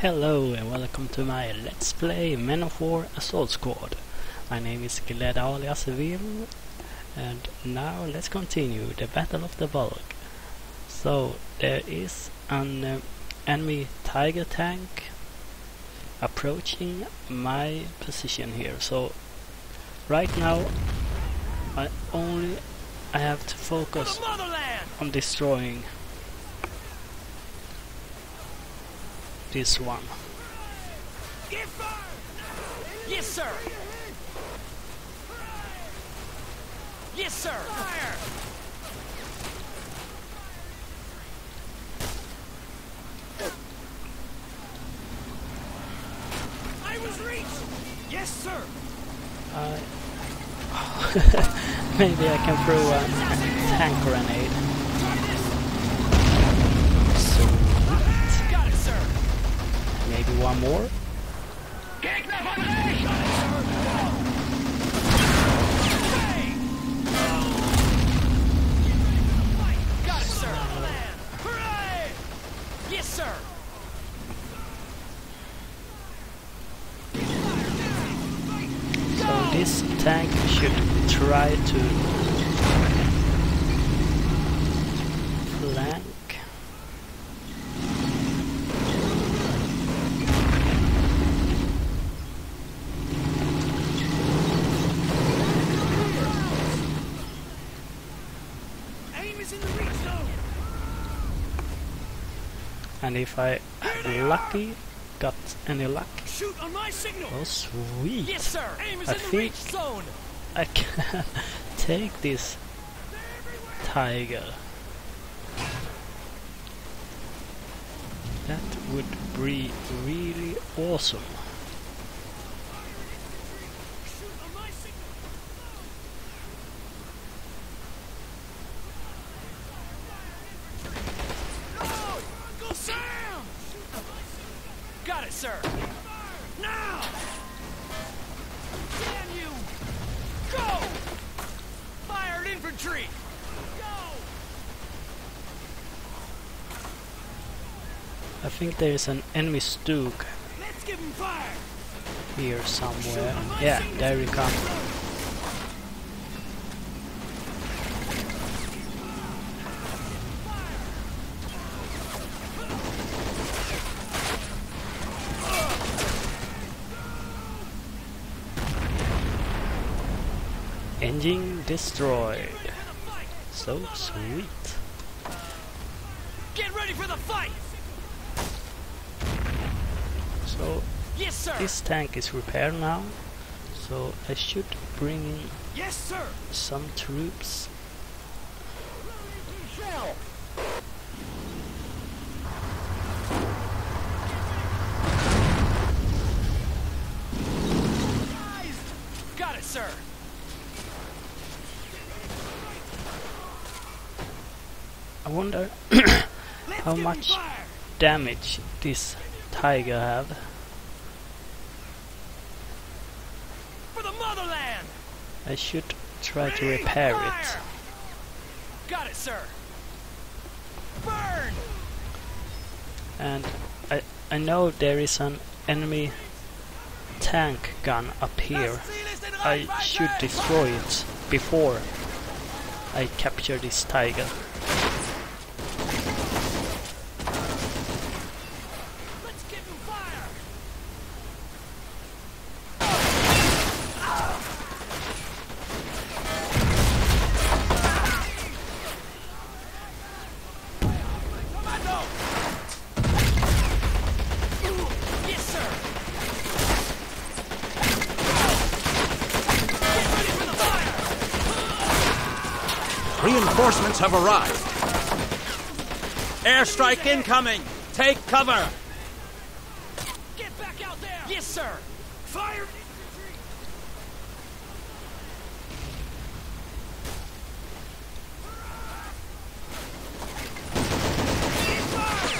Hello and welcome to my Let's Play Men of War Assault Squad. My name is Gled alias and now let's continue the Battle of the Bulge. So there is an uh, enemy tiger tank approaching my position here. So right now I only I have to focus on destroying this one. Yes, sir. Yes, sir. Fire. I was reached. Yes, sir. I uh, Maybe I can throw a tank grenade. One more. So this tank should try to flank. Aim is in the reach zone. And if I am lucky, got any luck, Shoot on my signal. oh sweet! Yes, sir. Aim is I in the reach zone. I can take this tiger. That would be really awesome. Shoot on my signal. Go Sam! Got it, sir. Now! Damn you! Go! Fire at infantry! Go! I think there is an enemy Stug Let's give him fire! here somewhere. Yeah, there we come. Engine destroyed. So sweet. Get ready for the fight! So Yes, sir! this tank is repaired now. So I should bring in Yes, sir! some troops. Got it, sir! I wonder How much? fire! damage this tiger have. For the motherland! I should try to repair it. Got it, sir! Burn! And I I know there is an enemy tank gun up here. I should eh? destroy it before I capture this tiger. Have arrived. Airstrike incoming. Take cover. Get back out there! Yes, sir! Fire!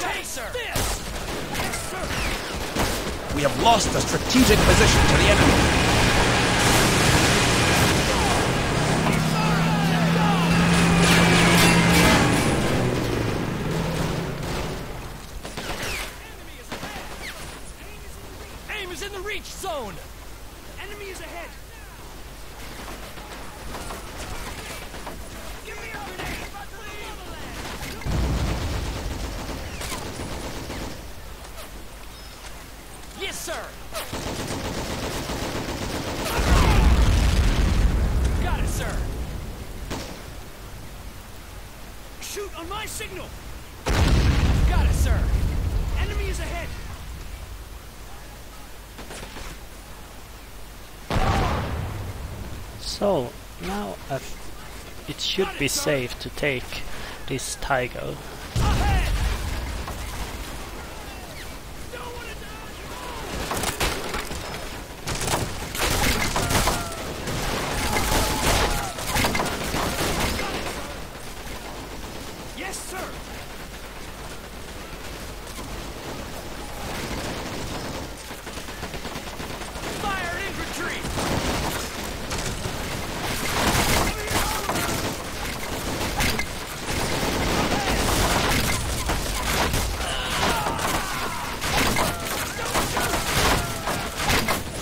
Take, sir! This! Yes! We have lost a strategic position to the enemy. Signal! Got it, sir! Enemy is ahead! So, now I f- it should be safe to take this tiger. Ahead! Don't wanna die! Yes, sir! Fire infantry!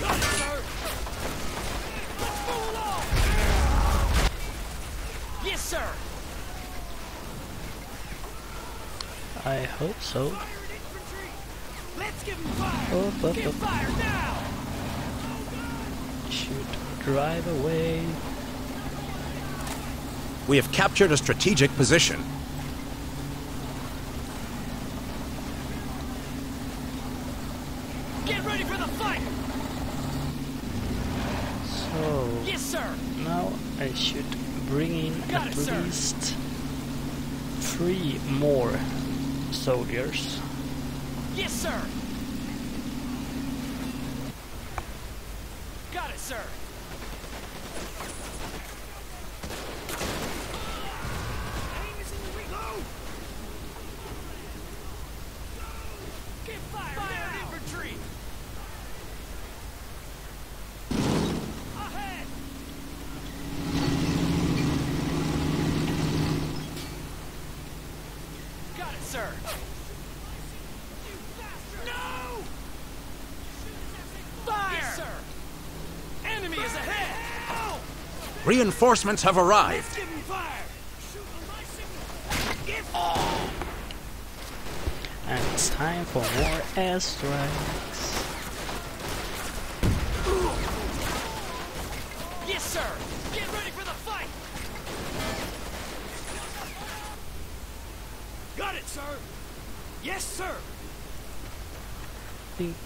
Got it, sir! Let's move along! Yes, sir! I hope so. Fire at infantry! Let's give 'em oh, fire! Up, up, Give fire now! Should drive away. We have captured a strategic position. Get ready for the fight! So Yes, sir! now I should bring in Got at it, sir. least three more soldiers. Yes, sir! Got it, sir! Aim is in the reload! Get fire! Fire at infantry! Ahead! Got it, sir! No! Fire! Yes, sir! Enemy is ahead! Oh! Reinforcements have arrived. Let's give him fire! Shoot on my signal! Give And it's time for more airstrikes. Yes, sir! Get ready for the fight! Got it, sir! Yes, sir! I think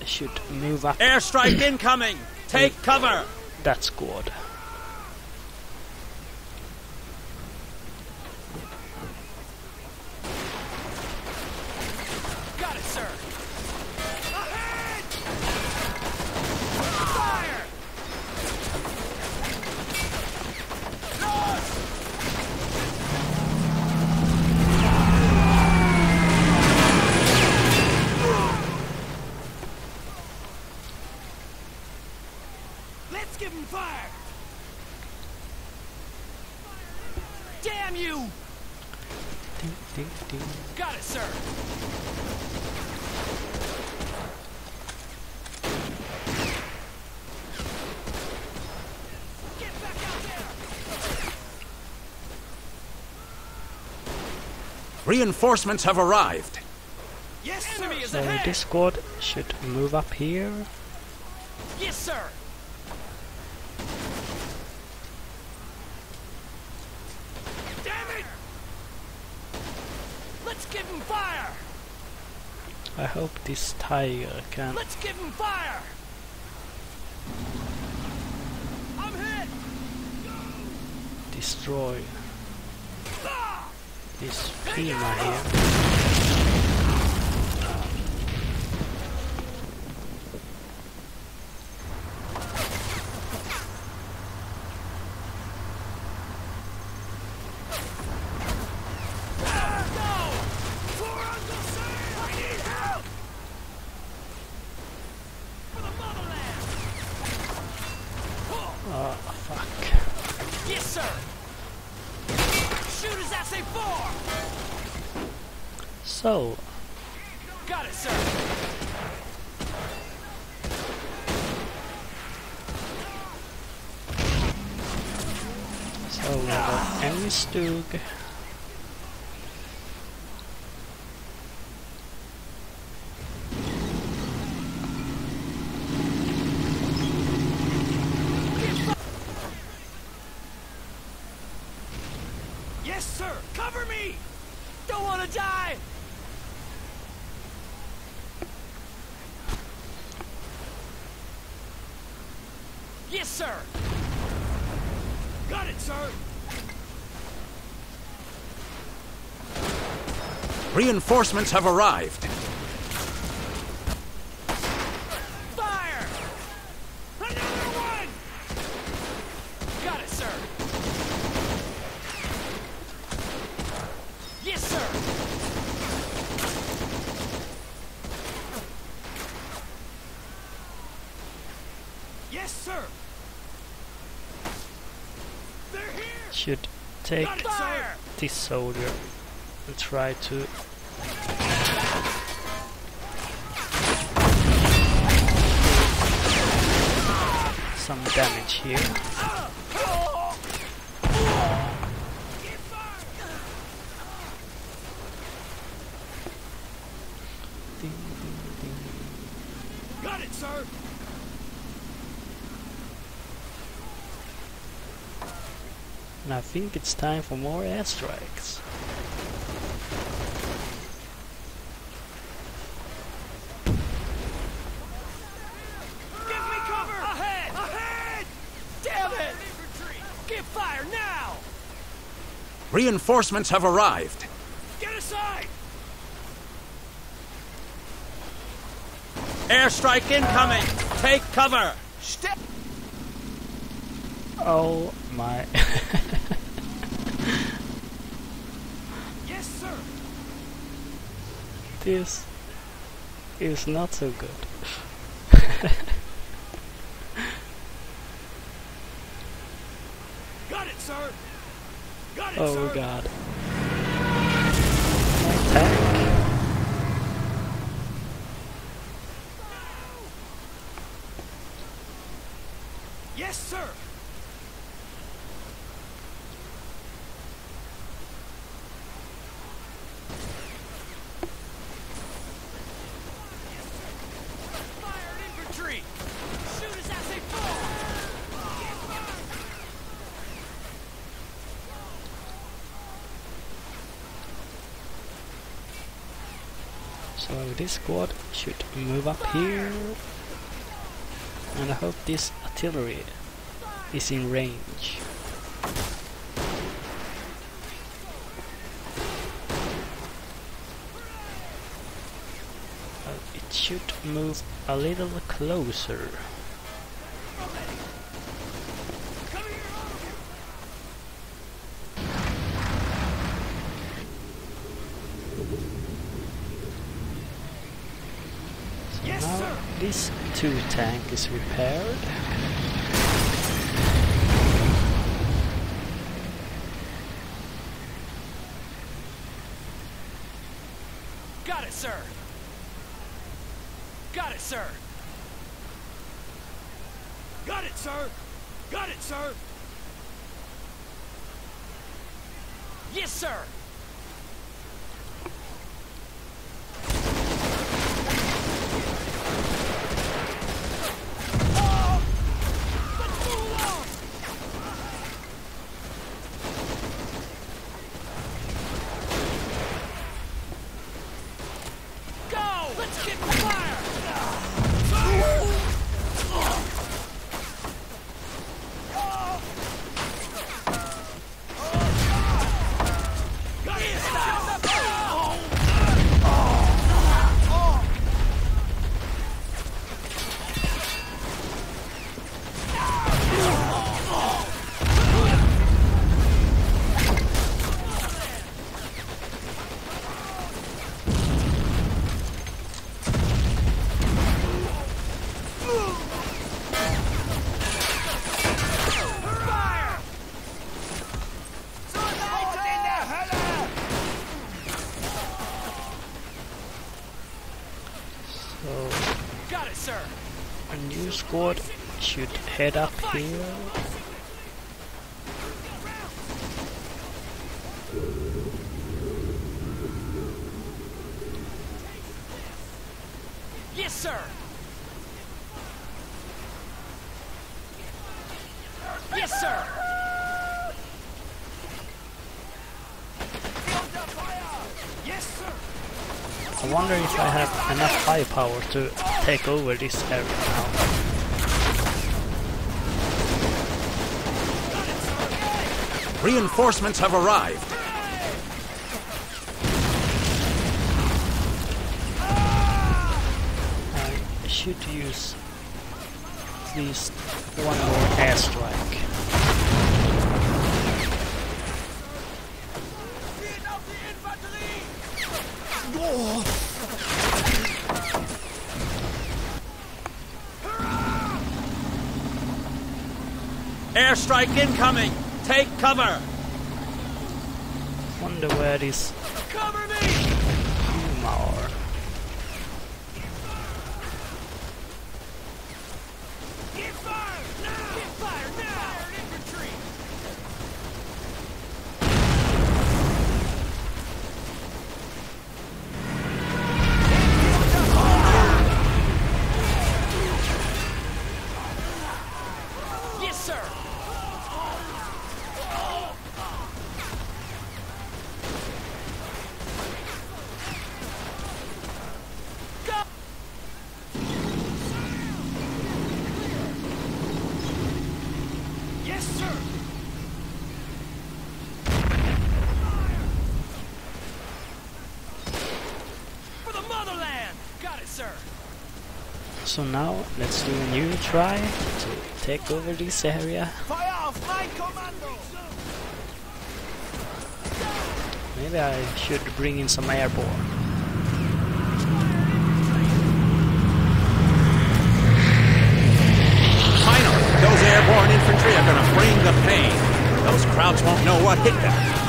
I should move up Airstrike incoming! Take cover! That squad. Reinforcements have arrived. Yes, Enemy is So ahead! this squad should move up here. Yes, sir! Damn it! Let's give him fire! I hope this tiger can Let's give him fire! I'm hit! destroy! This Puma here. So. Got it, sir. So we have an Stug. Yes, sir! Cover me! Don't want to die! Sir! Got it, sir! Reinforcements have arrived. Fire! Another one! Got it, sir! Yes, sir! Yes, sir! They're here! Should take Got it, sir! this soldier and try to some damage here. Ding, ding, ding. Got it, sir! And I think it's time for more airstrikes. Give me cover! Ahead! Ahead! Damn it! Give fire now! Reinforcements have arrived. Get aside! Airstrike incoming. Take cover. Step! Oh my. Yes, sir! this is not so good. Got it, sir! Got it, Oh sir! god. Attack. Yes, sir! Fire infantry! Shoot us as they fall! So this squad should move up here. And I hope this artillery is in range. Uh, it should move a little closer. Come here, all of you! So Yes, now sir. this two tank is repaired. Got it, sir! Got it, sir! Got it, sir! Got it, sir! Yes, sir! Oh! Let's move along! Get fire! should head up here. Yes, sir. Yes, sir. Yes, sir. I wonder if I have enough firepower to take over this area now. Reinforcements have arrived. I should use at least one more airstrike. Airstrike incoming! Take cover! Wonder where this Cover me! Puma are. Get fire now! Get fire now! Infantry! Yes, sir! Go! Yes, sir! For the motherland! Got it, sir! So now let's do a new try to take over this area. Feuer auf mein Kommando! Maybe I should bring in some airborne. Finally, those airborne infantry are gonna bring the pain. Those krauts won't know what hit them.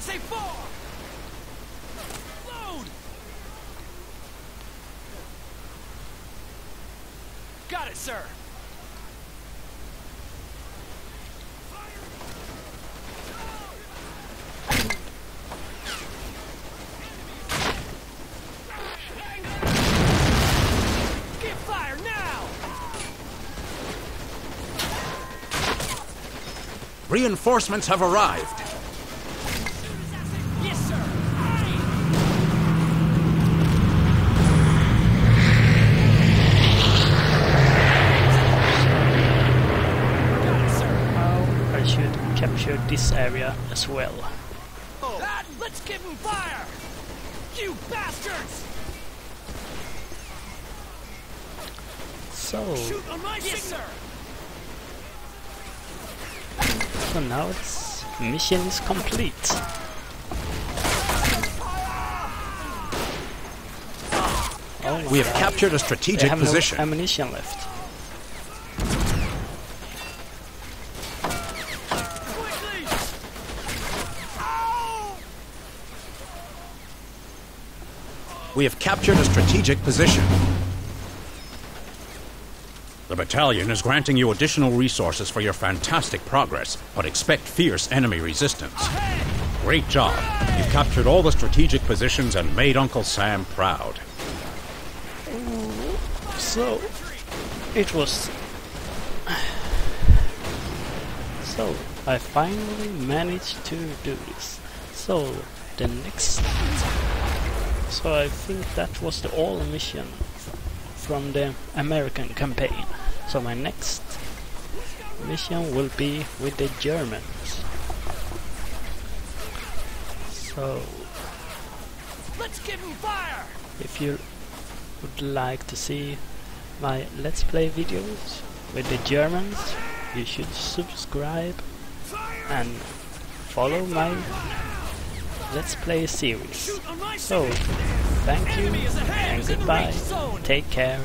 Us as! Load! Got it, sir! Get fire now! Reinforcements have arrived. Yes, sir! Aye. Got it, sir! Now I should capture this area as well. Lad, let's give him fire! You bastards! So, Shoot on my yes, sir! so now this mission is complete. Oh We have God. captured a They strategic have position. no ammunition left. We have captured a strategic position. The battalion is granting you additional resources for your fantastic progress, but expect fierce enemy resistance. Great job. You've captured all the strategic positions and made Uncle Sam proud. So, it was. So, I finally managed to do this. So, the next. So, I think that was the all mission from the American campaign. So, my next mission will be with the Germans. So, Let's give him fire! if you would like to see my Let's Play videos with the Germans, you should subscribe and follow my Let's Play a series. Shoot on my So, thank you Enemy is ahead! and He's in the goodbye. Take care.